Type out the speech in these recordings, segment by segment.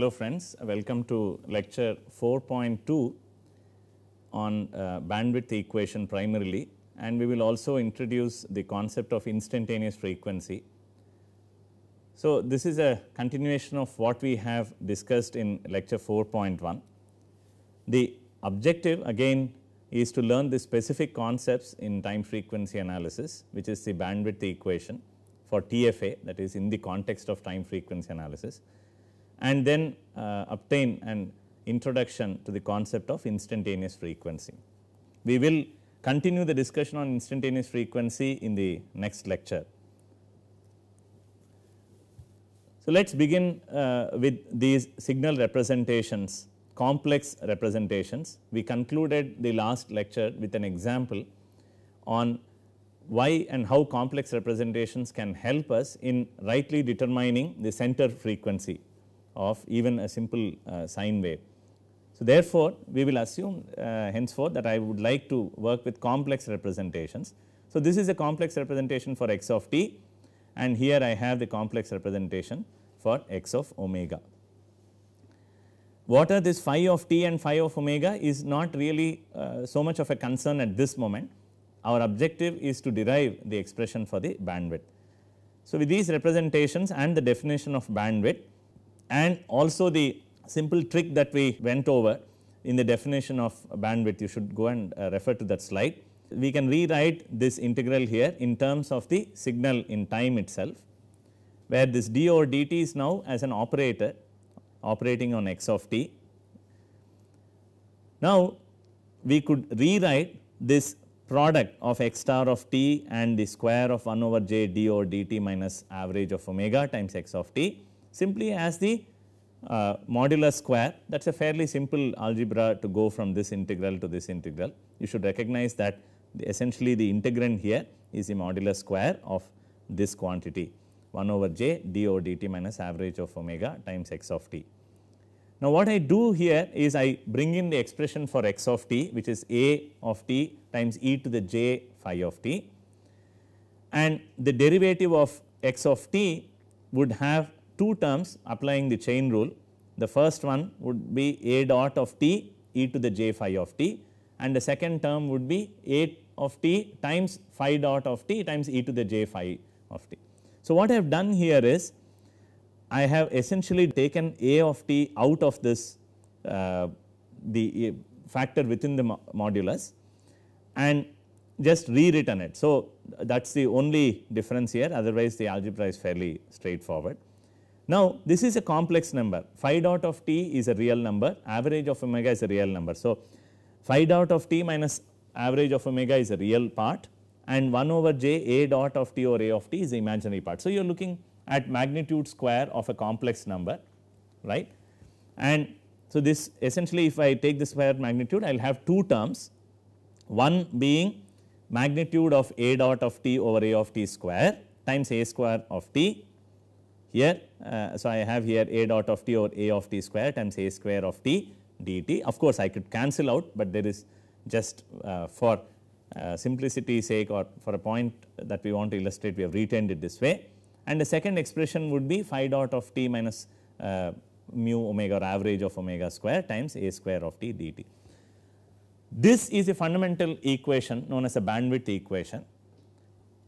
Hello friends, welcome to lecture 4.2 on uh, bandwidth equation primarily and we will also introduce the concept of instantaneous frequency. So, this is a continuation of what we have discussed in lecture 4.1. The objective again is to learn the specific concepts in time frequency analysis which is the bandwidth equation for TFA that is in the context of time frequency analysis and then uh, obtain an introduction to the concept of instantaneous frequency. We will continue the discussion on instantaneous frequency in the next lecture. So, let us begin uh, with these signal representations, complex representations. We concluded the last lecture with an example on why and how complex representations can help us in rightly determining the center frequency of even a simple uh, sine wave. So, therefore, we will assume uh, henceforth that I would like to work with complex representations. So, this is a complex representation for x of t and here I have the complex representation for x of omega. What are this phi of t and phi of omega is not really uh, so much of a concern at this moment. Our objective is to derive the expression for the bandwidth. So, with these representations and the definition of bandwidth and also the simple trick that we went over in the definition of bandwidth, you should go and uh, refer to that slide. We can rewrite this integral here in terms of the signal in time itself, where this d over dt is now as an operator operating on x of t. Now, we could rewrite this product of x star of t and the square of 1 over j d over dt minus average of omega times x of t simply as the uh, modulus square that is a fairly simple algebra to go from this integral to this integral. You should recognize that the essentially the integrand here is the modulus square of this quantity 1 over j d over dt minus average of omega times x of t. Now, what I do here is I bring in the expression for x of t which is a of t times e to the j phi of t and the derivative of x of t would have two terms applying the chain rule. The first one would be a dot of t e to the j phi of t and the second term would be a of t times phi dot of t times e to the j phi of t. So, what I have done here is I have essentially taken a of t out of this uh, the factor within the modulus and just rewritten it. So, that is the only difference here otherwise the algebra is fairly straightforward. Now, this is a complex number phi dot of t is a real number average of omega is a real number. So, phi dot of t minus average of omega is a real part and 1 over j a dot of t or a of t is the imaginary part. So, you are looking at magnitude square of a complex number right and so this essentially if I take the square magnitude I will have two terms one being magnitude of a dot of t over a of t square times a square of t here. Uh, so, I have here a dot of t over a of t square times a square of t dt. Of course, I could cancel out, but there is just uh, for uh, simplicity sake or for a point that we want to illustrate we have retained it this way and the second expression would be phi dot of t minus uh, mu omega or average of omega square times a square of t dt. This is a fundamental equation known as a bandwidth equation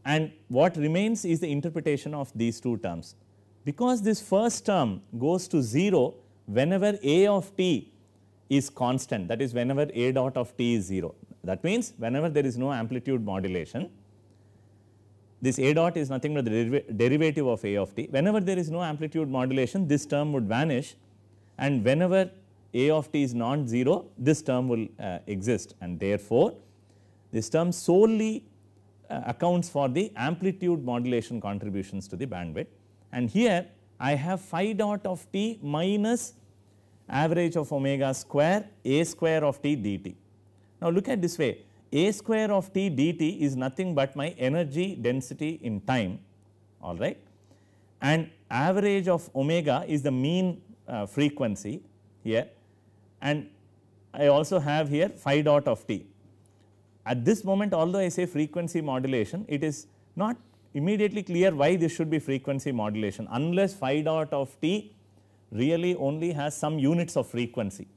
and what remains is the interpretation of these two terms. Because this first term goes to 0 whenever a of t is constant that is whenever a dot of t is 0. That means, whenever there is no amplitude modulation this a dot is nothing but the deriv derivative of a of t. Whenever there is no amplitude modulation this term would vanish and whenever a of t is non-zero this term will uh, exist and therefore, this term solely uh, accounts for the amplitude modulation contributions to the bandwidth and here I have phi dot of t minus average of omega square a square of t dt. Now, look at this way a square of t dt is nothing but my energy density in time all right and average of omega is the mean uh, frequency here and I also have here phi dot of t. At this moment although I say frequency modulation it is not immediately clear why this should be frequency modulation unless phi dot of t really only has some units of frequency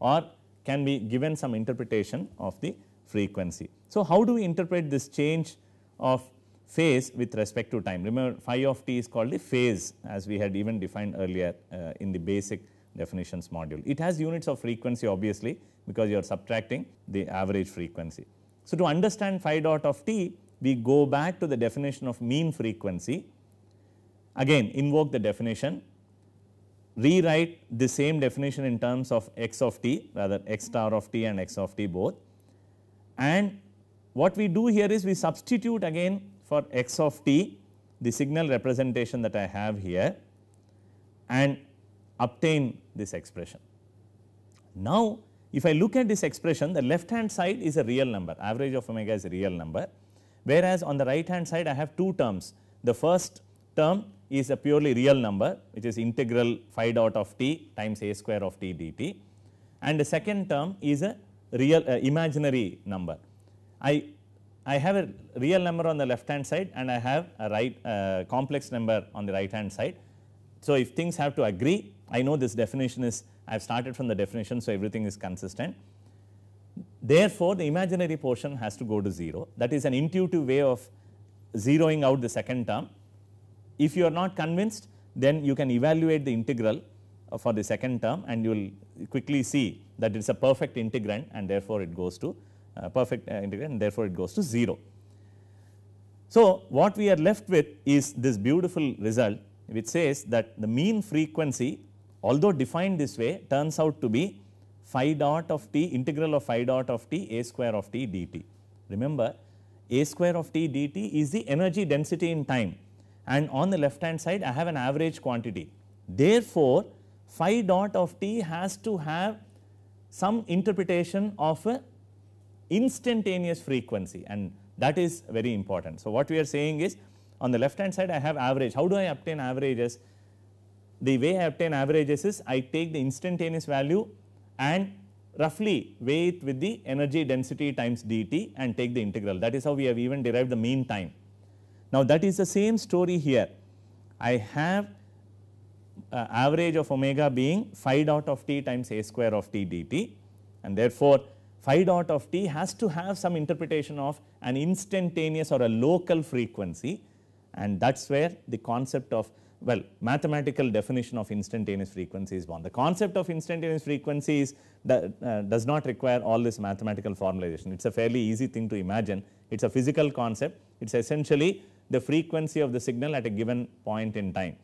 or can be given some interpretation of the frequency. So, how do we interpret this change of phase with respect to time? Remember phi of t is called the phase as we had even defined earlier uh, in the basic definitions module. It has units of frequency obviously because you are subtracting the average frequency. So, to understand phi dot of t we go back to the definition of mean frequency. Again invoke the definition. Rewrite the same definition in terms of x of t rather x star of t and x of t both. And what we do here is we substitute again for x of t the signal representation that I have here and obtain this expression. Now, if I look at this expression the left hand side is a real number. Average of omega is a real number whereas on the right hand side I have two terms the first term is a purely real number which is integral phi dot of t times a square of t dt and the second term is a real uh, imaginary number. I, I have a real number on the left hand side and I have a right uh, complex number on the right hand side. So, if things have to agree I know this definition is I have started from the definition. So, everything is consistent. Therefore, the imaginary portion has to go to 0 that is an intuitive way of zeroing out the second term if you are not convinced then you can evaluate the integral for the second term and you will quickly see that it is a perfect integrand and therefore it goes to uh, perfect uh, integrand and therefore it goes to 0. So, what we are left with is this beautiful result which says that the mean frequency although defined this way turns out to be phi dot of t integral of phi dot of t a square of t dt. Remember a square of t dt is the energy density in time and on the left hand side I have an average quantity. Therefore, phi dot of t has to have some interpretation of a instantaneous frequency and that is very important. So, what we are saying is on the left hand side I have average. How do I obtain averages? The way I obtain averages is I take the instantaneous value and roughly weigh it with the energy density times dt and take the integral. That is how we have even derived the mean time. Now, that is the same story here. I have uh, average of omega being phi dot of t times a square of t dt and therefore, phi dot of t has to have some interpretation of an instantaneous or a local frequency and that is where the concept of well mathematical definition of instantaneous frequency is one. The concept of instantaneous frequency is that uh, does not require all this mathematical formalization. It is a fairly easy thing to imagine. It is a physical concept. It is essentially the frequency of the signal at a given point in time.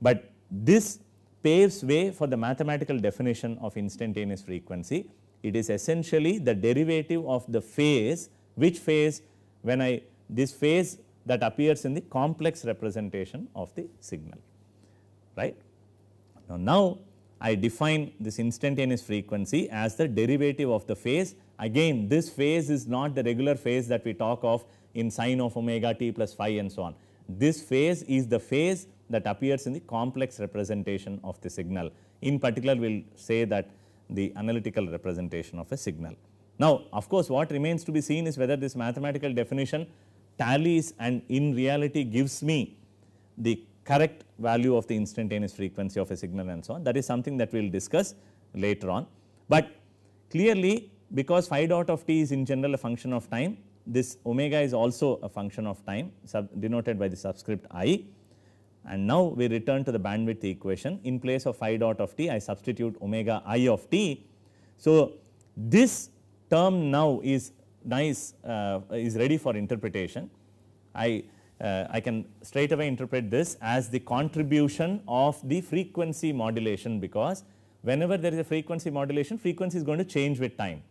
But this paves way for the mathematical definition of instantaneous frequency. It is essentially the derivative of the phase, which phase when I this phase that appears in the complex representation of the signal, right. Now, now I define this instantaneous frequency as the derivative of the phase. Again, this phase is not the regular phase that we talk of in sine of omega t plus phi and so on. This phase is the phase that appears in the complex representation of the signal. In particular, we will say that the analytical representation of a signal. Now, of course, what remains to be seen is whether this mathematical definition tallies and in reality gives me the correct value of the instantaneous frequency of a signal and so on. That is something that we will discuss later on. But clearly, because phi dot of t is in general a function of time, this omega is also a function of time denoted by the subscript i and now we return to the bandwidth equation in place of phi dot of t I substitute omega i of t. So, this term now is nice uh, is ready for interpretation. I uh, I can straight away interpret this as the contribution of the frequency modulation because whenever there is a frequency modulation frequency is going to change with time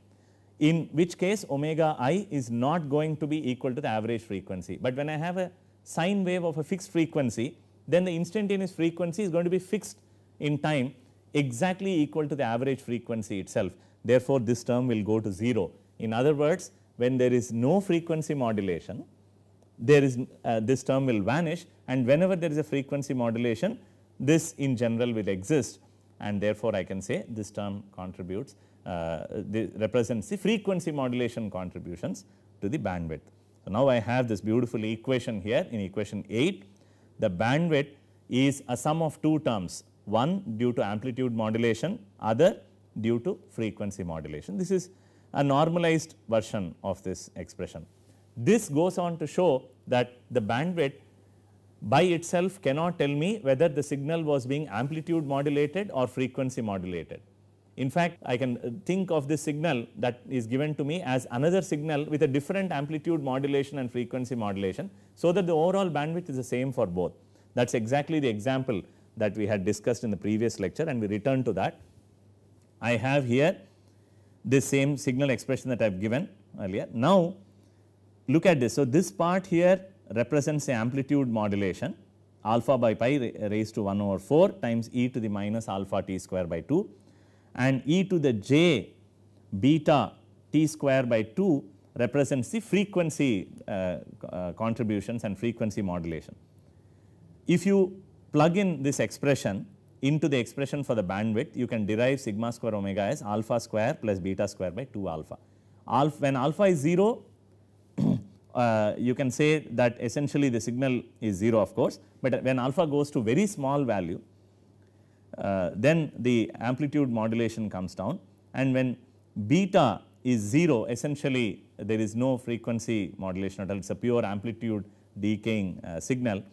in which case omega i is not going to be equal to the average frequency. But when I have a sine wave of a fixed frequency, then the instantaneous frequency is going to be fixed in time exactly equal to the average frequency itself. Therefore, this term will go to 0. In other words, when there is no frequency modulation, there is uh, this term will vanish and whenever there is a frequency modulation, this in general will exist and therefore, I can say this term contributes uh, represents the frequency modulation contributions to the bandwidth. So, now I have this beautiful equation here in equation 8. The bandwidth is a sum of two terms. one due to amplitude modulation, other due to frequency modulation. This is a normalized version of this expression. This goes on to show that the bandwidth by itself cannot tell me whether the signal was being amplitude modulated or frequency modulated. In fact, I can uh, think of this signal that is given to me as another signal with a different amplitude modulation and frequency modulation, so that the overall bandwidth is the same for both. That is exactly the example that we had discussed in the previous lecture and we return to that. I have here this same signal expression that I have given earlier. Now, look at this. So, this part here represents the amplitude modulation alpha by pi raised to 1 over 4 times e to the minus alpha t square by 2 and e to the j beta t square by 2 represents the frequency uh, uh, contributions and frequency modulation. If you plug in this expression into the expression for the bandwidth, you can derive sigma square omega as alpha square plus beta square by 2 alpha. alpha when alpha is 0, uh, you can say that essentially the signal is 0 of course, but when alpha goes to very small value, uh, then the amplitude modulation comes down. And when beta is 0 essentially there is no frequency modulation at all, it is a pure amplitude decaying uh, signal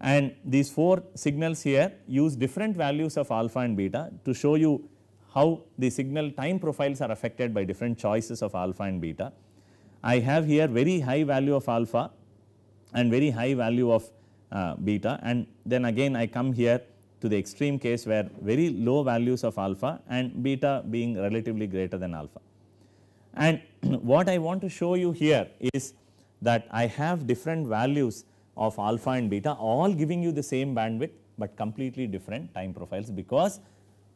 and these 4 signals here use different values of alpha and beta to show you how the signal time profiles are affected by different choices of alpha and beta. I have here very high value of alpha and very high value of uh, beta and then again I come here to the extreme case where very low values of alpha and beta being relatively greater than alpha. And what I want to show you here is that I have different values of alpha and beta all giving you the same bandwidth, but completely different time profiles because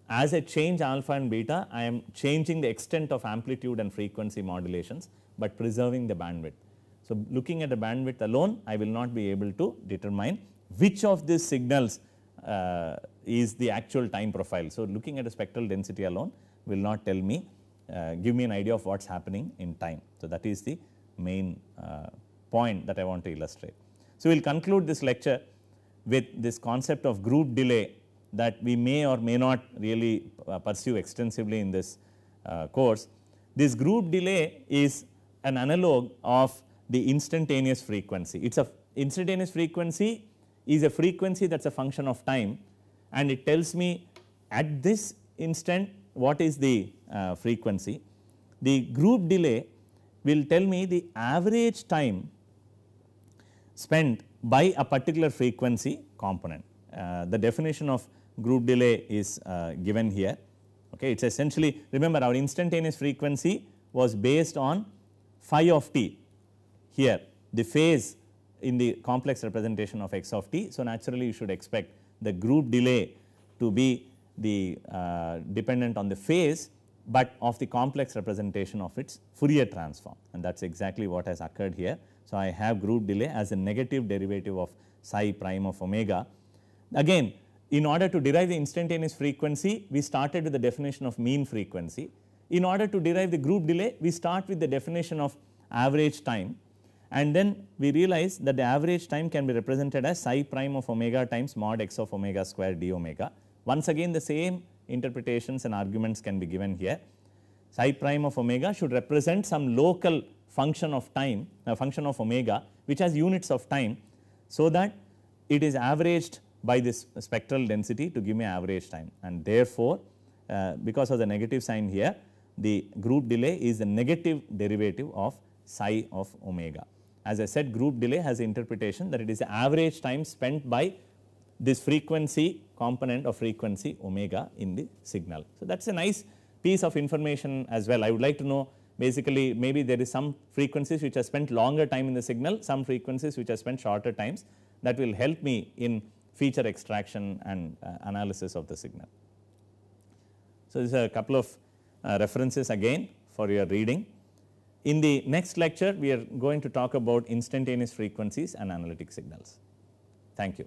as I change alpha and beta, I am changing the extent of amplitude and frequency modulations, but preserving the bandwidth. So, looking at the bandwidth alone, I will not be able to determine which of these signals uh, is the actual time profile. So, looking at the spectral density alone will not tell me, uh, give me an idea of what is happening in time. So, that is the main uh, point that I want to illustrate. So, we will conclude this lecture with this concept of group delay that we may or may not really uh, pursue extensively in this uh, course. This group delay is an analog of the instantaneous frequency. It is a instantaneous frequency is a frequency that is a function of time and it tells me at this instant what is the uh, frequency. The group delay will tell me the average time spent by a particular frequency component. Uh, the definition of group delay is uh, given here. Okay, it is essentially remember our instantaneous frequency was based on phi of t here the phase in the complex representation of x of t. So, naturally you should expect the group delay to be the uh, dependent on the phase, but of the complex representation of its Fourier transform and that is exactly what has occurred here. So, I have group delay as a negative derivative of psi prime of omega. Again in order to derive the instantaneous frequency, we started with the definition of mean frequency. In order to derive the group delay, we start with the definition of average time and then we realize that the average time can be represented as psi prime of omega times mod x of omega square d omega. Once again the same interpretations and arguments can be given here. Psi prime of omega should represent some local function of time, a function of omega which has units of time so that it is averaged by this spectral density to give me average time and therefore, uh, because of the negative sign here the group delay is the negative derivative of psi of omega. As I said group delay has interpretation that it is the average time spent by this frequency component of frequency omega in the signal. So, that is a nice piece of information as well. I would like to know basically maybe there is some frequencies which are spent longer time in the signal, some frequencies which are spent shorter times that will help me in feature extraction and uh, analysis of the signal. So, these are a couple of uh, references again for your reading. In the next lecture, we are going to talk about instantaneous frequencies and analytic signals. Thank you.